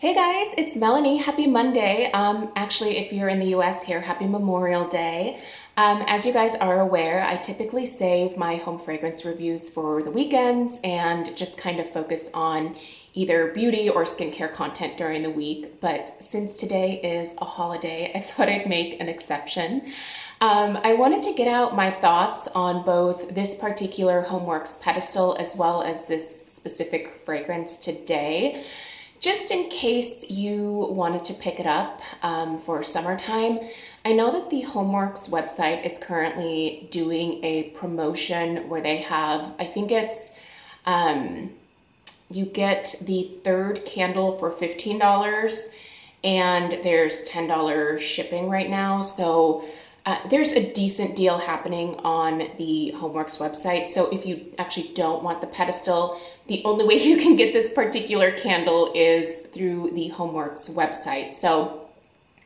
Hey guys, it's Melanie. Happy Monday. Um, actually, if you're in the US here, happy Memorial Day. Um, as you guys are aware, I typically save my home fragrance reviews for the weekends and just kind of focus on either beauty or skincare content during the week. But since today is a holiday, I thought I'd make an exception. Um, I wanted to get out my thoughts on both this particular Homeworx pedestal as well as this specific fragrance today just in case you wanted to pick it up um, for summertime, I know that the Homeworx website is currently doing a promotion where they have, I think it's, um, you get the third candle for $15 and there's $10 shipping right now. So uh, there's a decent deal happening on the Homeworx website. So if you actually don't want the pedestal, the only way you can get this particular candle is through the Homeworx website. So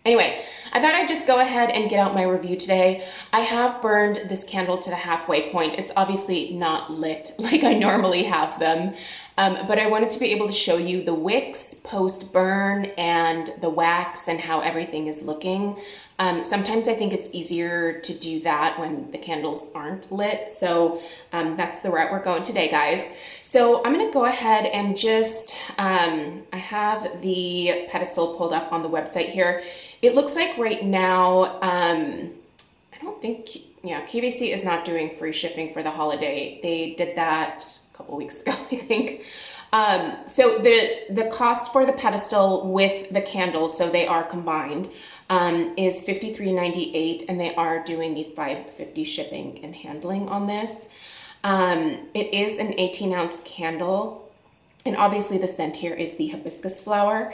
Anyway, I thought I'd just go ahead and get out my review today. I have burned this candle to the halfway point. It's obviously not lit like I normally have them, um, but I wanted to be able to show you the wicks post burn and the wax and how everything is looking. Um, sometimes I think it's easier to do that when the candles aren't lit. So um, that's the route we're going today, guys. So I'm gonna go ahead and just, um, I have the pedestal pulled up on the website here. It looks like right now, um, think, yeah, QVC is not doing free shipping for the holiday. They did that a couple weeks ago, I think. Um, so the the cost for the pedestal with the candles, so they are combined, um, is fifty three ninety eight, and they are doing the five fifty shipping and handling on this. Um, it is an eighteen ounce candle, and obviously the scent here is the hibiscus flower,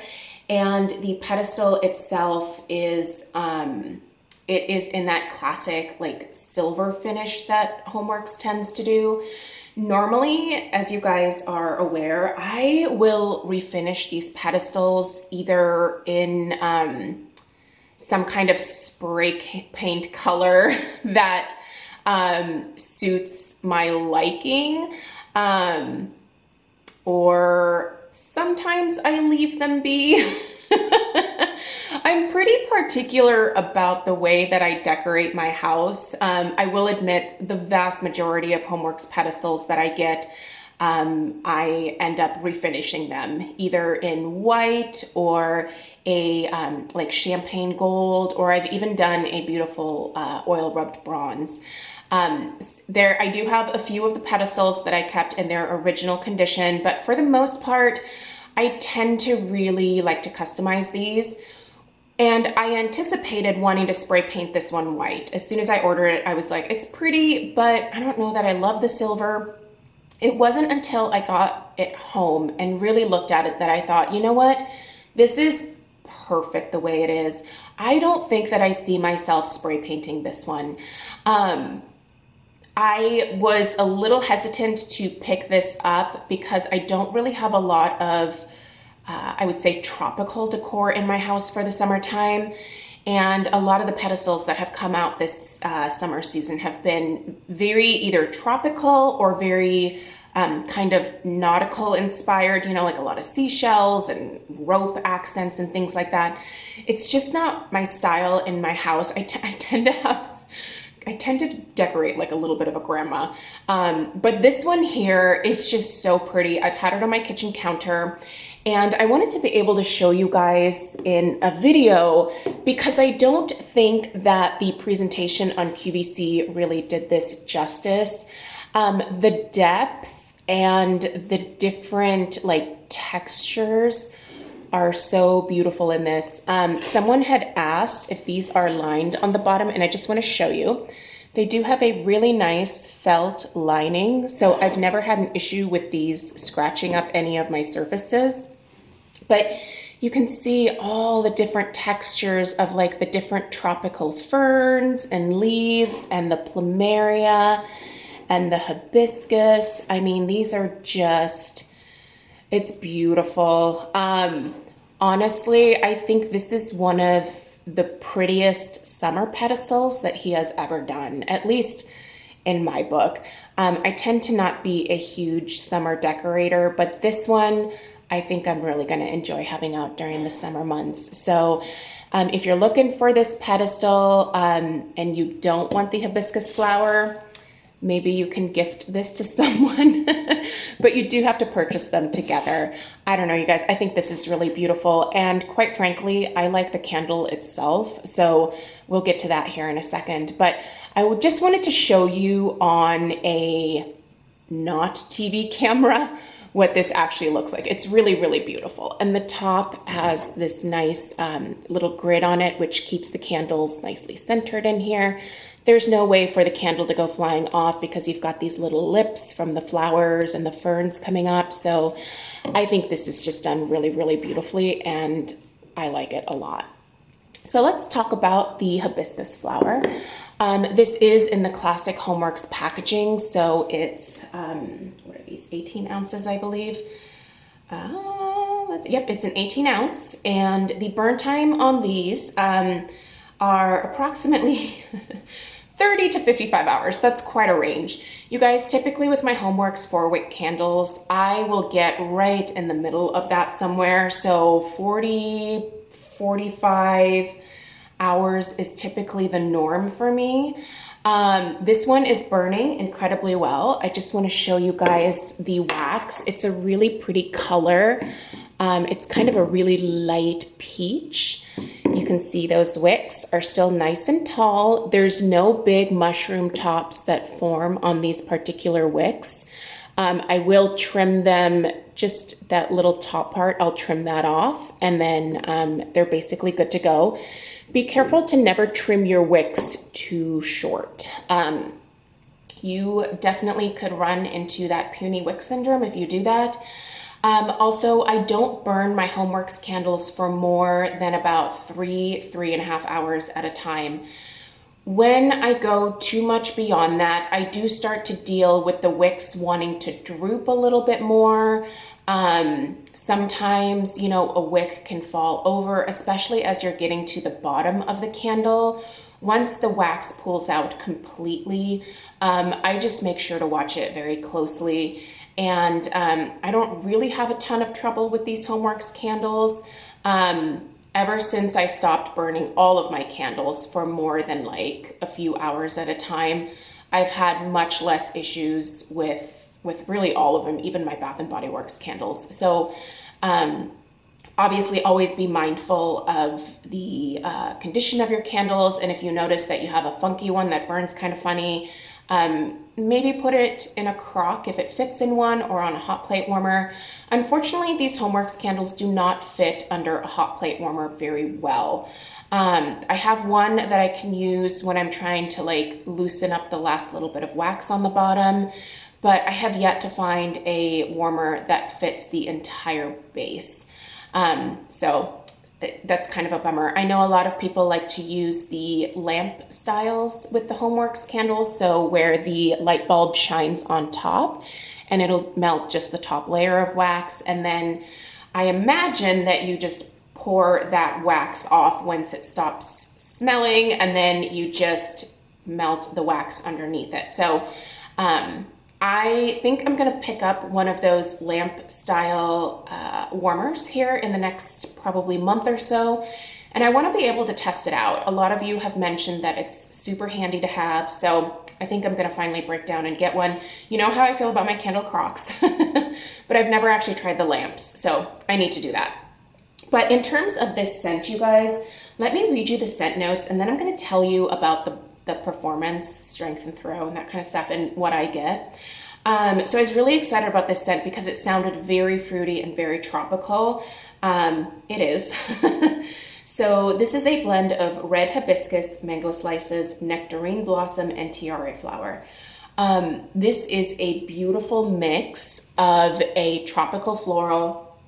and the pedestal itself is. Um, it is in that classic like silver finish that Homeworx tends to do. Normally, as you guys are aware, I will refinish these pedestals either in um, some kind of spray paint color that um, suits my liking, um, or sometimes I leave them be. I'm pretty particular about the way that I decorate my house. Um, I will admit the vast majority of Homeworx pedestals that I get, um, I end up refinishing them either in white or a um, like champagne gold, or I've even done a beautiful uh, oil rubbed bronze. Um, there, I do have a few of the pedestals that I kept in their original condition, but for the most part, I tend to really like to customize these. And I anticipated wanting to spray paint this one white. As soon as I ordered it, I was like, it's pretty, but I don't know that I love the silver. It wasn't until I got it home and really looked at it that I thought, you know what? This is perfect the way it is. I don't think that I see myself spray painting this one. Um, I was a little hesitant to pick this up because I don't really have a lot of uh, I would say, tropical decor in my house for the summertime. And a lot of the pedestals that have come out this uh, summer season have been very either tropical or very um, kind of nautical inspired, you know, like a lot of seashells and rope accents and things like that. It's just not my style in my house. I, I tend to have I tend to decorate like a little bit of a grandma. Um, but this one here is just so pretty. I've had it on my kitchen counter and I wanted to be able to show you guys in a video because I don't think that the presentation on QVC really did this justice. Um, the depth and the different like textures are so beautiful in this. Um, someone had asked if these are lined on the bottom and I just want to show you. They do have a really nice felt lining, so I've never had an issue with these scratching up any of my surfaces. But you can see all the different textures of like the different tropical ferns and leaves and the plumeria and the hibiscus. I mean, these are just, it's beautiful. Um, honestly, I think this is one of the prettiest summer pedestals that he has ever done, at least in my book. Um, I tend to not be a huge summer decorator, but this one I think I'm really going to enjoy having out during the summer months. So um, if you're looking for this pedestal um, and you don't want the hibiscus flower, maybe you can gift this to someone, but you do have to purchase them together. I don't know, you guys, I think this is really beautiful. And quite frankly, I like the candle itself. So we'll get to that here in a second. But I just wanted to show you on a not TV camera what this actually looks like. It's really, really beautiful. And the top has this nice um, little grid on it, which keeps the candles nicely centered in here. There's no way for the candle to go flying off because you've got these little lips from the flowers and the ferns coming up. So I think this is just done really, really beautifully and I like it a lot. So let's talk about the hibiscus flower. Um, this is in the classic Homeworx packaging, so it's, um, what are these, 18 ounces, I believe. Uh, yep, it's an 18 ounce, and the burn time on these um, are approximately 30 to 55 hours. That's quite a range. You guys, typically with my Homeworx four wick candles, I will get right in the middle of that somewhere. So 40, 45 hours is typically the norm for me. Um, this one is burning incredibly well. I just want to show you guys the wax. It's a really pretty color. Um, it's kind of a really light peach. You can see those wicks are still nice and tall. There's no big mushroom tops that form on these particular wicks. Um, I will trim them, just that little top part, I'll trim that off and then um, they're basically good to go. Be careful to never trim your wicks too short. Um, you definitely could run into that puny wick syndrome if you do that. Um, also, I don't burn my Homeworx candles for more than about three, three and a half hours at a time. When I go too much beyond that, I do start to deal with the wicks wanting to droop a little bit more. Um, sometimes, you know, a wick can fall over, especially as you're getting to the bottom of the candle. Once the wax pulls out completely, um, I just make sure to watch it very closely. And um, I don't really have a ton of trouble with these Homeworx candles. Um, ever since I stopped burning all of my candles for more than like a few hours at a time, I've had much less issues with with really all of them, even my Bath and Body Works candles. So um, obviously always be mindful of the uh, condition of your candles. And if you notice that you have a funky one that burns kind of funny, um, maybe put it in a crock if it fits in one or on a hot plate warmer. Unfortunately, these Homeworx candles do not fit under a hot plate warmer very well. Um, I have one that I can use when I'm trying to like loosen up the last little bit of wax on the bottom but I have yet to find a warmer that fits the entire base. Um, so that's kind of a bummer. I know a lot of people like to use the lamp styles with the Homeworx candles, so where the light bulb shines on top and it'll melt just the top layer of wax. And then I imagine that you just pour that wax off once it stops smelling and then you just melt the wax underneath it. So um, I think I'm gonna pick up one of those lamp style uh, warmers here in the next probably month or so. And I wanna be able to test it out. A lot of you have mentioned that it's super handy to have. So I think I'm gonna finally break down and get one. You know how I feel about my candle crocks, but I've never actually tried the lamps. So I need to do that. But in terms of this scent, you guys, let me read you the scent notes and then I'm gonna tell you about the the performance, strength and throw, and that kind of stuff, and what I get. Um, so I was really excited about this scent because it sounded very fruity and very tropical. Um, it is. so this is a blend of red hibiscus, mango slices, nectarine blossom, and tiare flower. Um, this is a beautiful mix of a tropical floral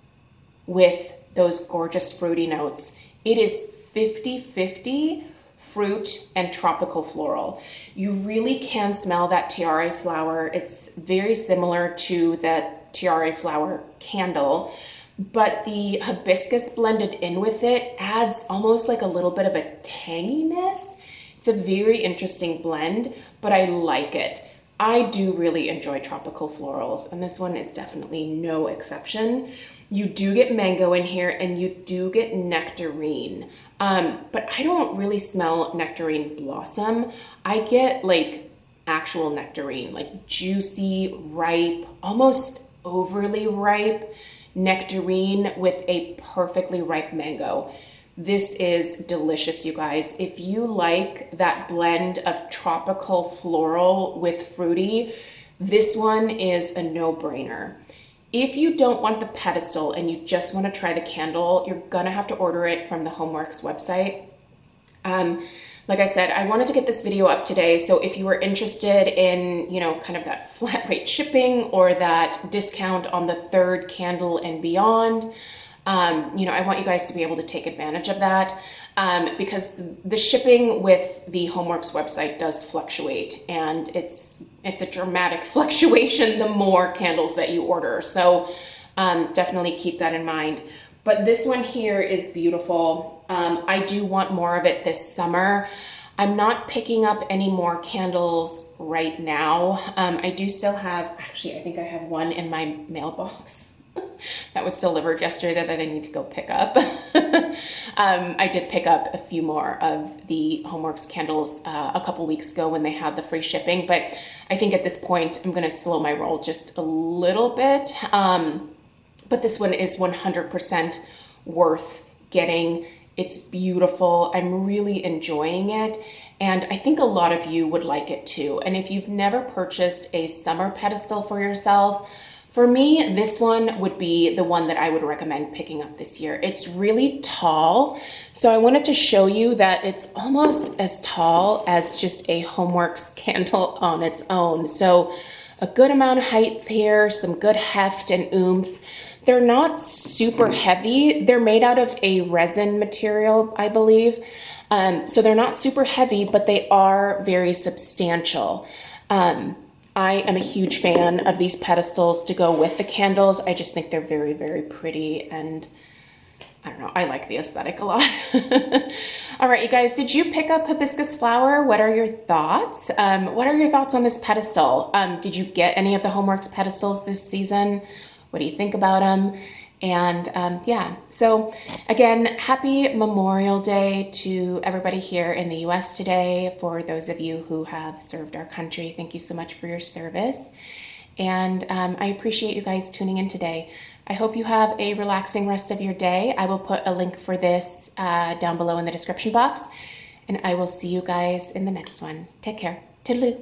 with those gorgeous fruity notes. It is 50-50 fruit and tropical floral. You really can smell that tiare flower. It's very similar to the tiare flower candle, but the hibiscus blended in with it adds almost like a little bit of a tanginess. It's a very interesting blend, but I like it. I do really enjoy tropical florals, and this one is definitely no exception. You do get mango in here and you do get nectarine. Um, but I don't really smell nectarine blossom. I get like actual nectarine, like juicy, ripe, almost overly ripe nectarine with a perfectly ripe mango. This is delicious, you guys. If you like that blend of tropical floral with fruity, this one is a no-brainer. If you don't want the pedestal and you just want to try the candle, you're gonna have to order it from the Homeworx website. Um, like I said, I wanted to get this video up today. So if you were interested in, you know, kind of that flat rate shipping or that discount on the third candle and beyond, um, you know, I want you guys to be able to take advantage of that um, because the shipping with the Homeworx website does fluctuate and it's, it's a dramatic fluctuation the more candles that you order. So um, definitely keep that in mind. But this one here is beautiful. Um, I do want more of it this summer. I'm not picking up any more candles right now. Um, I do still have, actually, I think I have one in my mailbox that was delivered yesterday that I need to go pick up. um, I did pick up a few more of the Homeworx candles uh, a couple weeks ago when they had the free shipping, but I think at this point I'm gonna slow my roll just a little bit. Um, but this one is 100% worth getting. It's beautiful. I'm really enjoying it. And I think a lot of you would like it too. And if you've never purchased a summer pedestal for yourself, for me, this one would be the one that I would recommend picking up this year. It's really tall. So I wanted to show you that it's almost as tall as just a Homeworx candle on its own. So a good amount of height here, some good heft and oomph. They're not super heavy. They're made out of a resin material, I believe. Um, so they're not super heavy, but they are very substantial. Um, I am a huge fan of these pedestals to go with the candles. I just think they're very, very pretty and I don't know, I like the aesthetic a lot. All right, you guys, did you pick up hibiscus flower? What are your thoughts? Um, what are your thoughts on this pedestal? Um, did you get any of the Homeworx pedestals this season? What do you think about them? And um, yeah, so again, happy Memorial Day to everybody here in the US today. For those of you who have served our country, thank you so much for your service. And um, I appreciate you guys tuning in today. I hope you have a relaxing rest of your day. I will put a link for this uh, down below in the description box. And I will see you guys in the next one. Take care. Toodaloo.